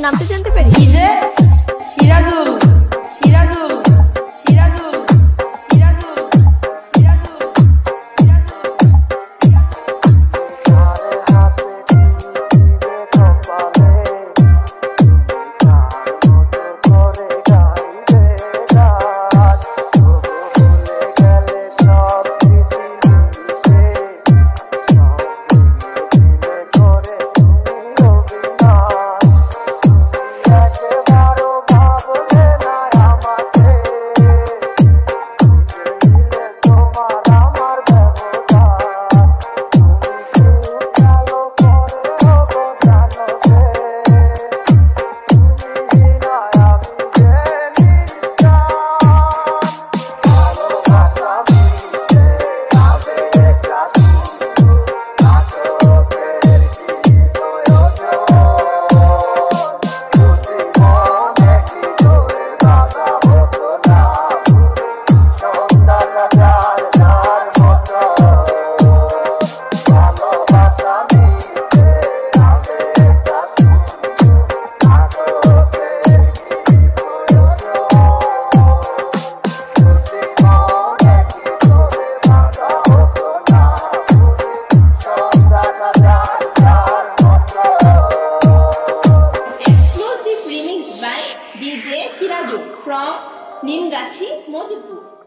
আপনার নামটা জানতে পারি DJ Siraju from Nimgachhi Madhupur